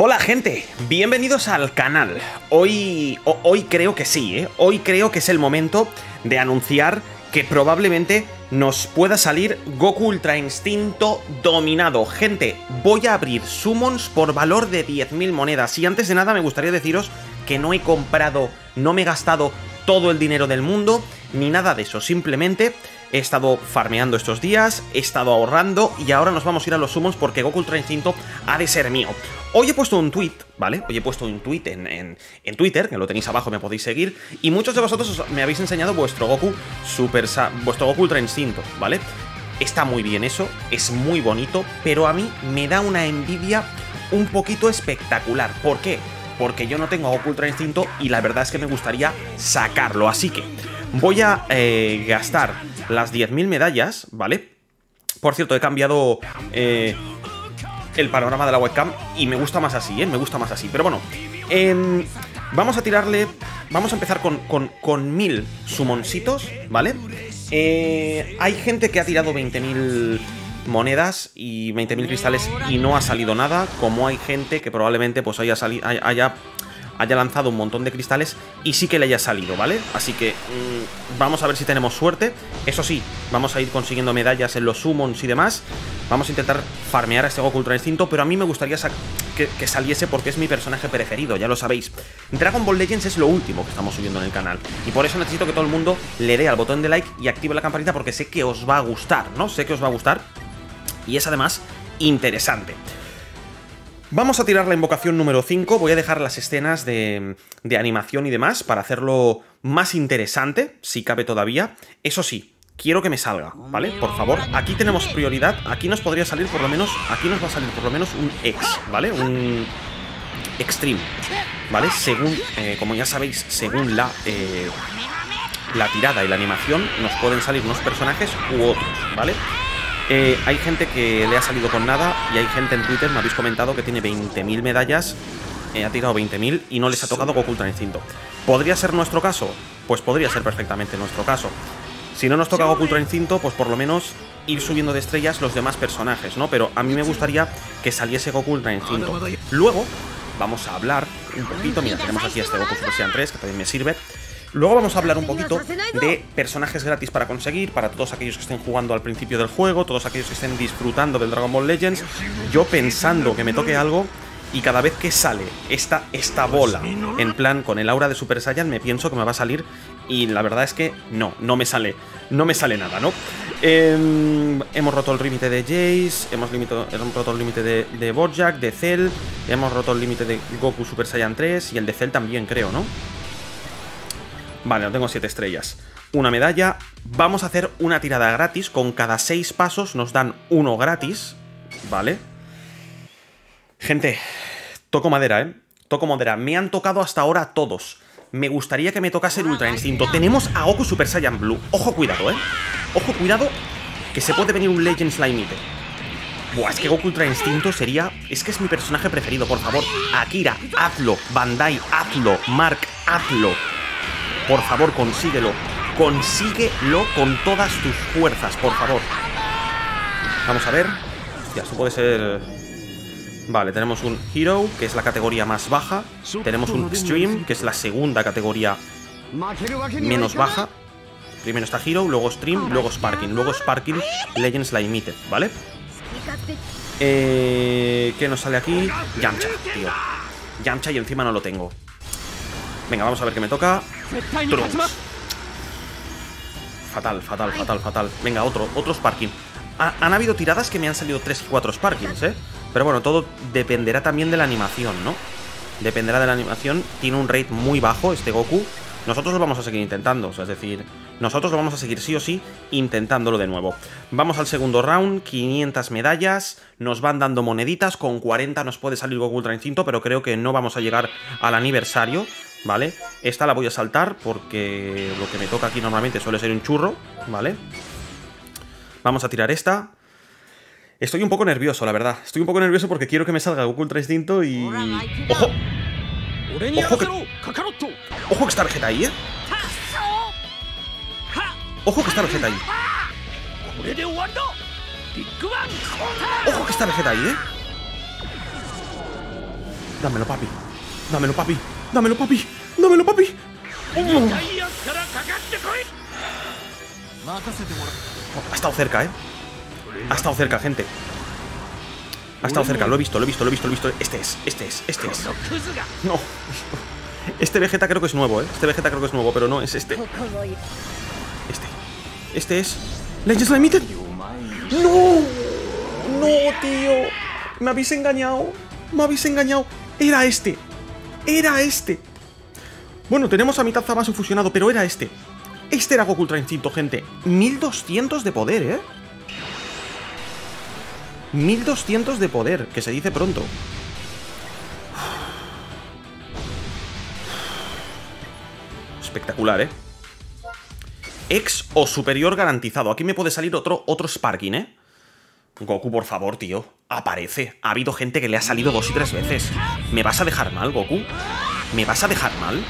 Hola gente, bienvenidos al canal. Hoy, hoy creo que sí, ¿eh? Hoy creo que es el momento de anunciar que probablemente nos pueda salir Goku Ultra Instinto dominado. Gente, voy a abrir summons por valor de 10.000 monedas. Y antes de nada me gustaría deciros que no he comprado, no me he gastado todo el dinero del mundo, ni nada de eso. Simplemente he estado farmeando estos días, he estado ahorrando y ahora nos vamos a ir a los summons porque Goku Ultra Instinto ha de ser mío. Hoy he puesto un tweet, ¿vale? Hoy he puesto un tweet en, Twitter, que lo tenéis abajo, me podéis seguir, y muchos de vosotros me habéis enseñado vuestro Goku Super vuestro Goku Ultra Instinto, ¿vale? Está muy bien eso, es muy bonito, pero a mí me da una envidia un poquito espectacular. ¿Por qué? Porque yo no tengo Goku Ultra Instinto y la verdad es que me gustaría sacarlo, así que voy a eh, gastar las 10.000 medallas, ¿vale? Por cierto, he cambiado eh, el panorama de la webcam y me gusta más así, ¿eh? Me gusta más así. Pero bueno, em, vamos a tirarle... Vamos a empezar con, con, con mil sumoncitos, ¿vale? Eh, hay gente que ha tirado 20.000 monedas y 20.000 cristales y no ha salido nada, como hay gente que probablemente pues haya, haya haya lanzado un montón de cristales y sí que le haya salido, ¿vale? Así que mm, vamos a ver si tenemos suerte. Eso sí, vamos a ir consiguiendo medallas en los summons y demás. Vamos a intentar farmear a este Goku Ultra Instinto, pero a mí me gustaría que, saliese porque es mi personaje preferido, ya lo sabéis. Dragon Ball Legends es lo último que estamos subiendo en el canal, y por eso necesito que todo el mundo le dé al botón de like y active la campanita porque sé que os va a gustar, ¿no? Sé que os va a gustar, y es además interesante. Vamos a tirar la invocación número 5, voy a dejar las escenas de, animación y demás para hacerlo más interesante, si cabe todavía. Eso sí, quiero que me salga, ¿vale? Por favor, aquí tenemos prioridad, aquí nos podría salir por lo menos, aquí nos va a salir por lo menos un X, ¿vale? Un Extreme, ¿vale? Según, eh, como ya sabéis, según la, eh, la tirada y la animación, nos pueden salir unos personajes u otros, ¿vale? Eh, hay gente que le ha salido con nada y hay gente en Twitter, me habéis comentado, que tiene 20.000 medallas, eh, ha tirado 20.000 y no les ha tocado Goku Ultra Instinto. ¿Podría ser nuestro caso? Pues podría ser perfectamente nuestro caso. Si no nos toca Goku Ultra Instinto, pues por lo menos ir subiendo de estrellas los demás personajes, ¿no? Pero a mí me gustaría que saliese Goku Ultra Instinto. Luego, vamos a hablar un poquito, mira, tenemos aquí a este Goku Super Saiyan 3, que también me sirve. Luego vamos a hablar un poquito de personajes gratis para conseguir, para todos aquellos que estén jugando al principio del juego, todos aquellos que estén disfrutando del Dragon Ball Legends. Yo pensando que me toque algo, y cada vez que sale esta, esta bola, en plan con el aura de Super Saiyan, me pienso que me va a salir y la verdad es que no, no me sale, no me sale nada, ¿no? Em, hemos roto el límite de Jace, hemos, hemos roto el límite de, de Bojack, de Cell, hemos roto el límite de Goku Super Saiyan 3 y el de Cell también creo, ¿no? Vale, no tengo 7 estrellas. Una medalla. Vamos a hacer una tirada gratis. Con cada 6 pasos nos dan uno gratis. Vale. Gente, toco madera, ¿eh? Toco madera. Me han tocado hasta ahora todos. Me gustaría que me tocase el Ultra Instinto. Tenemos a Goku Super Saiyan Blue. Ojo, cuidado, ¿eh? Ojo, cuidado, que se puede venir un Legends Límite. Buah, es que Goku Ultra Instinto sería... Es que es mi personaje preferido, por favor. Akira, hazlo. Bandai, hazlo. Mark, hazlo. Por favor, consíguelo. Consíguelo con todas tus fuerzas, por favor. Vamos a ver. Hostia, esto puede ser... Vale, tenemos un Hero, que es la categoría más baja. Tenemos un Stream, que es la segunda categoría menos baja. Primero está Hero, luego Stream, luego Sparking. Luego Sparking Legends Limited, ¿vale? Eh, ¿Qué nos sale aquí? Yamcha, tío. Yamcha y encima no lo tengo. Venga, vamos a ver qué me toca. Fatal, fatal, fatal, fatal. Venga, otro, otro Sparking. han habido tiradas que me han salido 3 y 4 Sparkings, ¿eh? Pero bueno, todo dependerá también de la animación, ¿no? Dependerá de la animación. Tiene un rate muy bajo este Goku. Nosotros lo vamos a seguir intentando, es decir, nosotros lo vamos a seguir sí o sí intentándolo de nuevo. Vamos al segundo round, 500 medallas, nos van dando moneditas, con 40 nos puede salir Goku Ultra Instinto, pero creo que no vamos a llegar al aniversario, ¿vale? Esta la voy a saltar porque lo que me toca aquí normalmente suele ser un churro, ¿vale? Vamos a tirar esta. Estoy un poco nervioso, la verdad. Estoy un poco nervioso porque quiero que me salga Goku Ultra Instinto y... ¡Ojo! ¡Ojo que... ¡Ojo que está Vegeta ahí, eh! ¡Ojo que está Vegeta ahí! ¡Ojo que está Vegeta ahí, eh! Dámelo, papi. Dámelo, papi. Dámelo, papi. Dámelo, papi. Ha estado cerca, ¿eh? Ha estado cerca, gente. Ha estado cerca, lo he visto, lo he visto, lo he visto, lo he visto. Este es, este es, este es. No. Este Vegeta creo que es nuevo, ¿eh? Este Vegeta creo que es nuevo, pero no, es este. Este. Este es... ¿Legends Limited? ¡No! ¡No, tío! Me habéis engañado. Me habéis engañado. Era este. Era este. Bueno, tenemos a mitad Zamasu fusionado, pero era este. Este era Goku Ultra Instinto, gente. 1200 de poder, ¿eh? 1200 de poder, que se dice pronto. Espectacular, ¿eh? Ex o superior garantizado. Aquí me puede salir otro, otro Sparking, ¿eh? Goku, por favor, tío. Aparece. Ha habido gente que le ha salido dos y tres veces. ¿Me vas a dejar mal, Goku? ¿Me vas a dejar mal?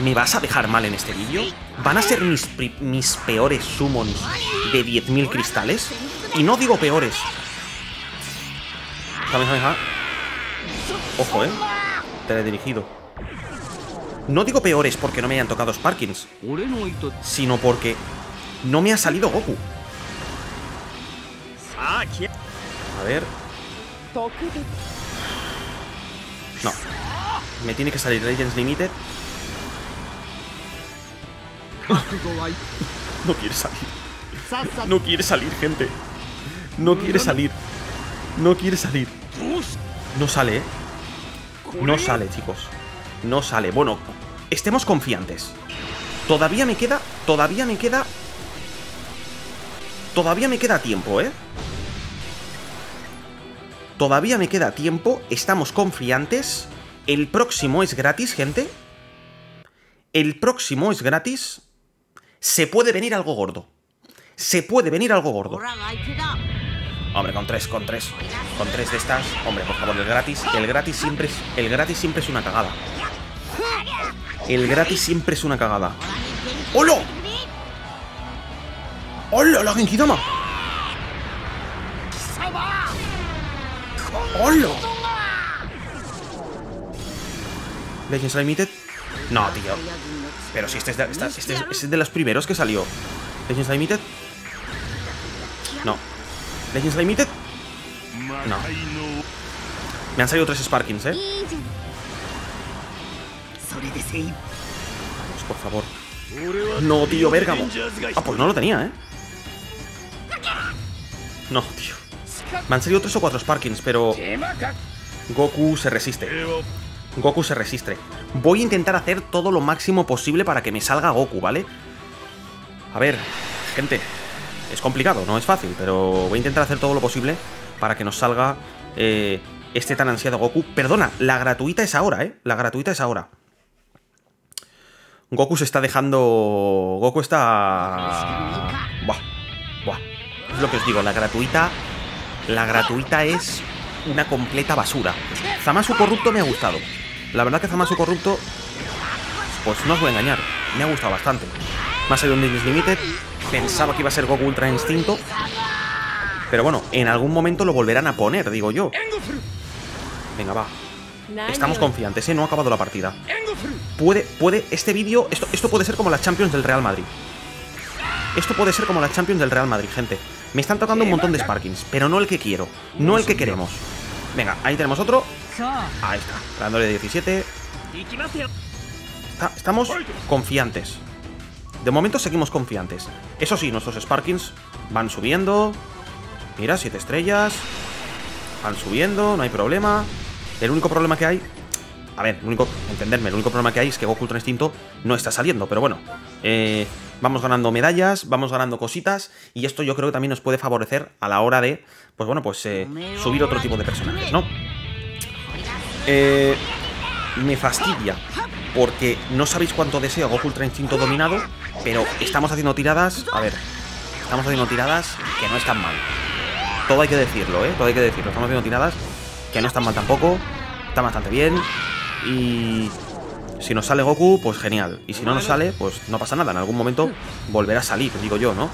¿Me vas a dejar mal en este vídeo? ¿Van a ser mis, mis peores summons de 10.000 cristales? Y no digo peores. Ojo, ¿eh? Teledirigido. No digo peores porque no me hayan tocado Sparkins, sino porque no me ha salido Goku. A ver. No. Me tiene que salir Legends Limited. No quiere salir. No quiere salir, gente. No quiere salir. No quiere salir. No sale, ¿eh? No sale, chicos. No sale. Bueno, estemos confiantes. Todavía me queda... Todavía me queda... Todavía me queda tiempo, ¿eh? Todavía me queda tiempo. Estamos confiantes. El próximo es gratis, gente. El próximo es gratis. Se puede venir algo gordo. Se puede venir algo gordo. Hombre, con tres, con tres. Con tres de estas. Hombre, por favor, el gratis. El gratis siempre es. El gratis siempre es una cagada. El gratis siempre es una cagada. ¡Hola! ¡Hola, la Genkidama! ¡Hola! ¿Legends Limited? No, tío. Pero si este es de, este, este es de los primeros que salió. ¿Legends Limited? No. ¿Legends Limited? No. Me han salido tres Sparkings, ¿eh? Vamos, por favor. No, tío, Bergamo. Ah, pues no lo tenía, ¿eh? No, tío. Me han salido tres o cuatro Sparkings, pero... Goku se resiste. Goku se resiste. Voy a intentar hacer todo lo máximo posible para que me salga Goku, ¿vale? A ver, gente, es complicado, no es fácil, pero voy a intentar hacer todo lo posible para que nos salga eh, este tan ansiado Goku. Perdona, la gratuita es ahora, ¿eh? La gratuita es ahora. Goku se está dejando... Goku está... Buah, buah. Es lo que os digo, la gratuita... La gratuita es una completa basura. Zamasu Corrupto me ha gustado. La verdad que Zamasu Corrupto... Pues no os voy a engañar. Me ha gustado bastante. Más allá de un Limited, Pensaba que iba a ser Goku Ultra Instinto. Pero bueno, en algún momento lo volverán a poner, digo yo. Venga, va. Estamos confiantes, ¿eh? No ha acabado la partida. Puede, puede, este vídeo, esto, esto puede ser como la Champions del Real Madrid. Esto puede ser como la Champions del Real Madrid, gente. Me están tocando un montón de Sparkings, pero no el que quiero, no el que queremos. Venga, ahí tenemos otro. Ahí está, dándole 17. estamos confiantes. De momento seguimos confiantes. Eso sí, nuestros Sparkings van subiendo. Mira, siete estrellas. Van subiendo, no hay problema. El único problema que hay... A ver, entenderme, el único problema que hay es que Goku Ultra Instinto no está saliendo, pero bueno. Eh, vamos ganando medallas, vamos ganando cositas, y esto yo creo que también nos puede favorecer a la hora de, pues bueno, pues eh, subir otro tipo de personajes, ¿no? Eh, me fastidia porque no sabéis cuánto deseo Goku Ultra Instinto dominado, pero estamos haciendo tiradas, a ver, estamos haciendo tiradas que no están mal. Todo hay que decirlo, ¿eh? Todo hay que decirlo. Estamos haciendo tiradas que no están mal tampoco, están bastante bien y si nos sale Goku, pues genial. Y si no nos sale, pues no pasa nada. En algún momento volverá a salir, digo yo, ¿no?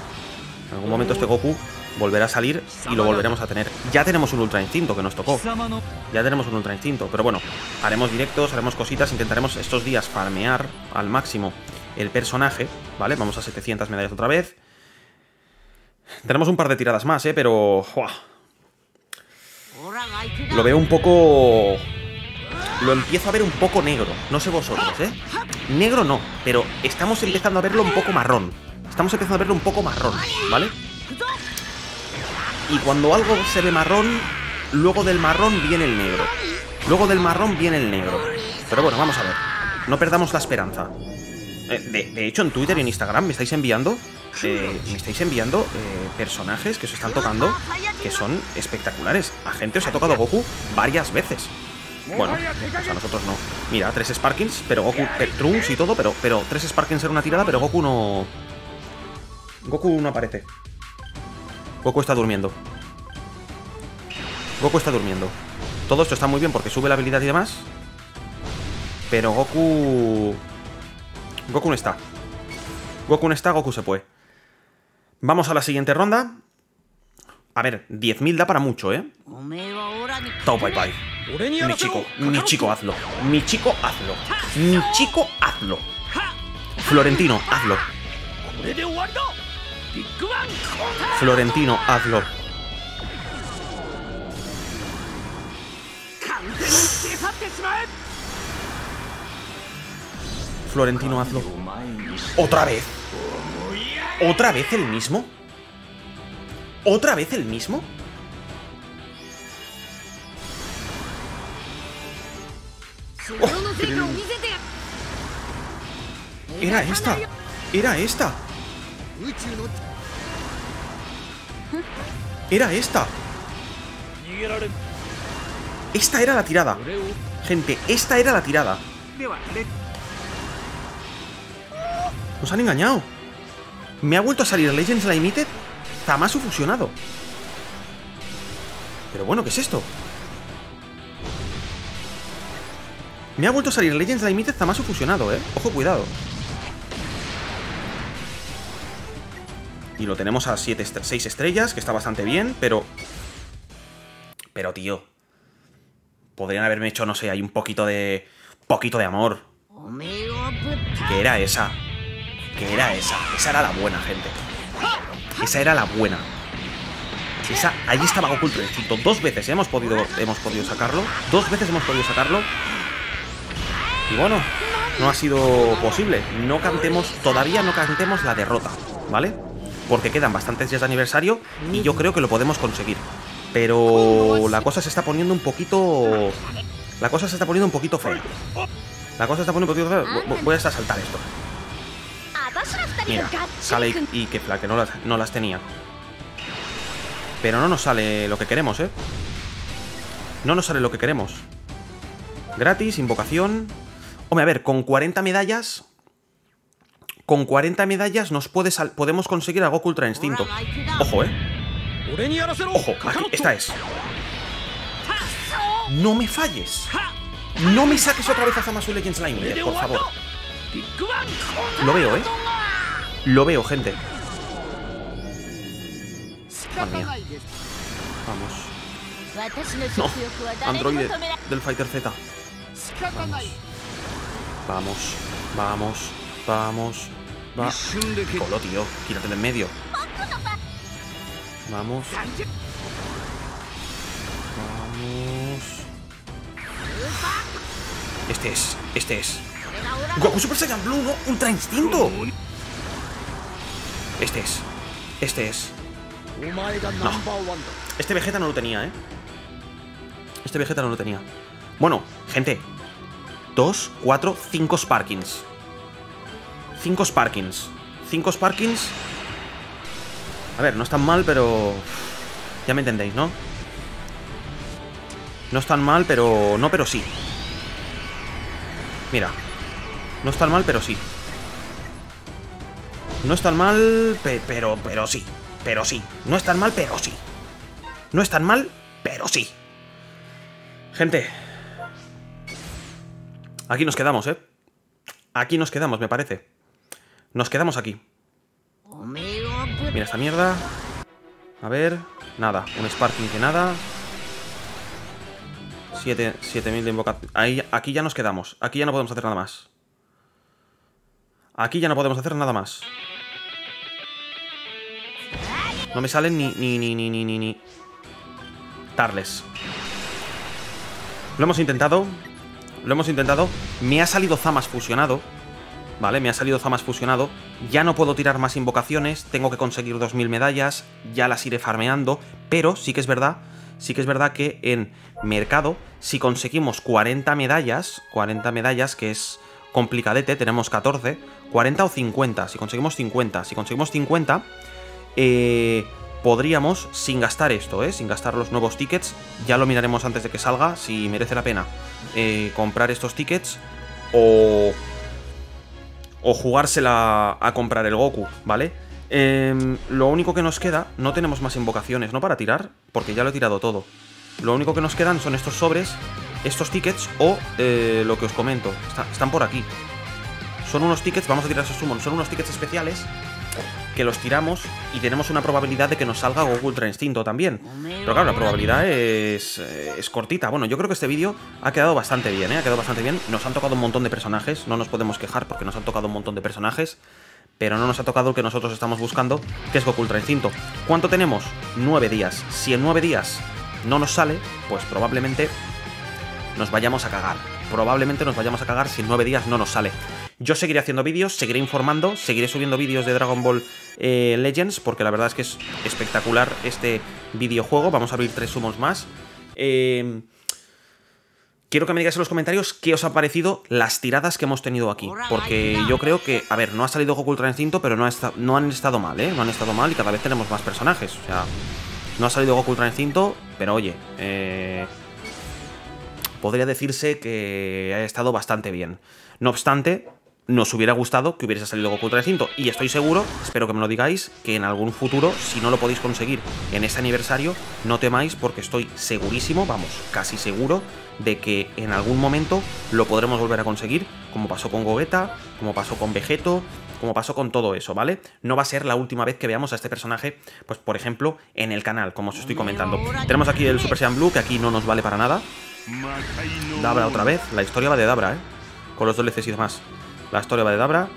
En algún momento este Goku volverá a salir y lo volveremos a tener. Ya tenemos un Ultra Instinto que nos tocó. Ya tenemos un Ultra Instinto. Pero bueno, haremos directos, haremos cositas, intentaremos estos días farmear al máximo el personaje, ¿vale? Vamos a 700 medallas otra vez. Tenemos un par de tiradas más, ¿eh? Pero... Lo veo un poco... Lo empiezo a ver un poco negro. No sé vosotros, ¿eh? Negro no, pero estamos empezando a verlo un poco marrón. Estamos empezando a verlo un poco marrón, ¿vale? Y cuando algo se ve marrón, luego del marrón viene el negro. Luego del marrón viene el negro. Pero bueno, vamos a ver. No perdamos la esperanza. Eh, de, hecho, en Twitter y en Instagram me estáis enviando. Eh, me estáis enviando eh, personajes que os están tocando que son espectaculares. A gente os ha tocado Goku varias veces. Bueno, pues a nosotros no. Mira, tres Sparkings, pero Goku. Trunks y todo, pero, pero tres Sparkings en una tirada, pero Goku no. Goku no aparece. Goku está durmiendo. Goku está durmiendo. Todo esto está muy bien porque sube la habilidad y demás. Pero Goku... Goku no está. Goku no está, Goku se puede. Vamos a la siguiente ronda. A ver, 10.000 da para mucho, ¿eh? Tao Pai Pai. Mi chico, mi chico, hazlo. Mi chico, hazlo. Mi chico, hazlo. Florentino, hazlo. Florentino, hazlo. Florentino, hazlo. ¿Otra vez? ¿Otra vez el mismo? ¿Otra vez el mismo? Era esta. Era esta. Era esta. Esta era la tirada. Gente, esta era la tirada. Nos han engañado. Me ha vuelto a salir Legends Limited Zamasu fusionado. Pero bueno, ¿qué es esto? Me ha vuelto a salir Legends Limited Zamasu fusionado, ¿eh? Ojo, cuidado. Y lo tenemos a 6 estrellas, que está bastante bien, pero... Pero, tío... Podrían haberme hecho, no sé, hay un poquito de... Poquito de amor. ¿Qué era esa? ¿Qué era esa? Esa era la buena, gente. Esa era la buena. Esa, ahí estaba Goku el Dos veces hemos podido, hemos podido sacarlo. Dos veces hemos podido sacarlo. Y bueno, no ha sido posible. No cantemos, todavía no cantemos la derrota, ¿vale? porque quedan bastantes días de aniversario y yo creo que lo podemos conseguir. Pero la cosa se está poniendo un poquito... La cosa se está poniendo un poquito fea. La cosa se está poniendo un poquito fea. Voy a saltar esto. Mira, sale y, que que no las, no las tenía. Pero no nos sale lo que queremos, ¿eh? No nos sale lo que queremos. Gratis, invocación... Hombre, a ver, con 40 medallas con 40 medallas nos puede podemos conseguir a Goku Ultra Instinto. Ojo, ¿eh? Ojo, aquí, esta es. No me falles. No me saques otra vez a Zamasu Legends Slime, por favor. Lo veo, ¿eh? Lo veo, gente. Madre mía. Vamos. No, androide del Fighter Z. Vamos, vamos, vamos. Va. Colo, tío. Quítate de en medio. Vamos. Vamos. Este es. Este es. Goku Super Saiyan Blue, ¿no? Ultra Instinto. Este es. Este es. No. Este Vegeta no lo tenía, ¿eh? Este Vegeta no lo tenía. Bueno, gente. Dos, cuatro, cinco Sparkings. 5 Sparkings. 5 Sparkings. A ver, no están mal, pero... Ya me entendéis, ¿no? No están mal, pero... No, pero sí. Mira. No están mal, pero sí. No están mal, pero, pero sí. Pero sí. No están mal, pero sí. No están mal, pero sí. Gente. Aquí nos quedamos, ¿eh? Aquí nos quedamos, me parece. Nos quedamos aquí. Mira esta mierda. A ver, nada, un Sparking que nada. 7000 de invocación. Aquí ya nos quedamos. Aquí ya no podemos hacer nada más. Aquí ya no podemos hacer nada más. No me salen ni, ni, ni, ni, ni, ni, ni. Tarles. Lo hemos intentado. Lo hemos intentado. Me ha salido Zamas fusionado. ¿Vale? Me ha salido Zamas fusionado. Ya no puedo tirar más invocaciones. Tengo que conseguir 2000 medallas. Ya las iré farmeando. Pero sí que es verdad. Sí que es verdad que en mercado, si conseguimos 40 medallas, 40 medallas, que es complicadete, tenemos 14, 40 o 50, si conseguimos 50, si conseguimos 50, eh, podríamos, sin gastar esto, ¿eh? sin gastar los nuevos tickets, ya lo miraremos antes de que salga, si merece la pena eh, comprar estos tickets o, o jugársela a comprar el Goku, ¿vale? Em, lo único que nos queda, no tenemos más invocaciones, ¿no? Para tirar, porque ya lo he tirado todo. Lo único que nos quedan son estos sobres, estos tickets o eh, lo que os comento. están por aquí. Son unos tickets, vamos a tirar esos summons, son unos tickets especiales que los tiramos y tenemos una probabilidad de que nos salga Goku Ultra Instinto también. Pero claro, la probabilidad es, eh, es cortita. Bueno, yo creo que este vídeo ha quedado bastante bien, ¿eh? Ha quedado bastante bien. Nos han tocado un montón de personajes, no nos podemos quejar porque nos han tocado un montón de personajes. Pero no nos ha tocado el que nosotros estamos buscando, que es Goku Ultra Instinto. ¿Cuánto tenemos? Nueve días. Si en nueve días no nos sale, pues probablemente nos vayamos a cagar. Probablemente nos vayamos a cagar si en nueve días no nos sale. Yo seguiré haciendo vídeos, seguiré informando, seguiré subiendo vídeos de Dragon Ball eh, Legends, porque la verdad es que es espectacular este videojuego. Vamos a abrir tres sumos más. Eh, quiero que me digáis en los comentarios qué os ha parecido las tiradas que hemos tenido aquí. Porque yo creo que, a ver, no ha salido Goku Ultra Instinto, pero no, no han estado mal, ¿eh? No han estado mal y cada vez tenemos más personajes. O sea, no ha salido Goku Ultra Instinto, pero oye, eh, podría decirse que ha estado bastante bien. No obstante, nos hubiera gustado que hubiese salido Goku Instinto. Y estoy seguro, espero que me lo digáis, que en algún futuro, si no lo podéis conseguir en este aniversario, no temáis porque estoy segurísimo, vamos, casi seguro, de que en algún momento lo podremos volver a conseguir, como pasó con Gogeta, como pasó con Vegeto, como pasó con todo eso, ¿vale? No va a ser la última vez que veamos a este personaje, pues por ejemplo, en el canal, como os estoy comentando. Tenemos aquí el Super Saiyan Blue, que aquí no nos vale para nada. Dabra otra vez, la historia va de Dabra, ¿eh? Con los DLCs y demás. La historia va de Dabra.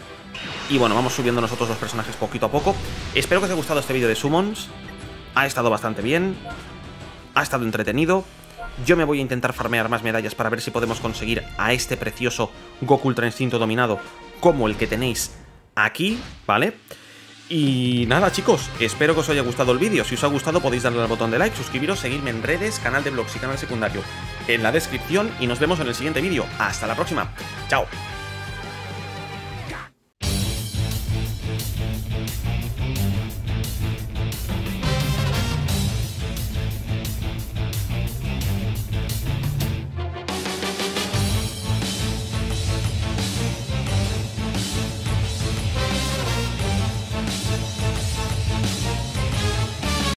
Y bueno, vamos subiendo nosotros los personajes poquito a poco. Espero que os haya gustado este vídeo de Summons. Ha estado bastante bien. Ha estado entretenido. Yo me voy a intentar farmear más medallas para ver si podemos conseguir a este precioso Goku Ultra Instinto dominado como el que tenéis aquí, ¿vale? Y nada chicos, espero que os haya gustado el vídeo. Si os ha gustado podéis darle al botón de like, suscribiros, seguirme en redes, canal de blogs y canal secundario en la descripción y nos vemos en el siguiente vídeo. Hasta la próxima. Chao.